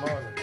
Marlon.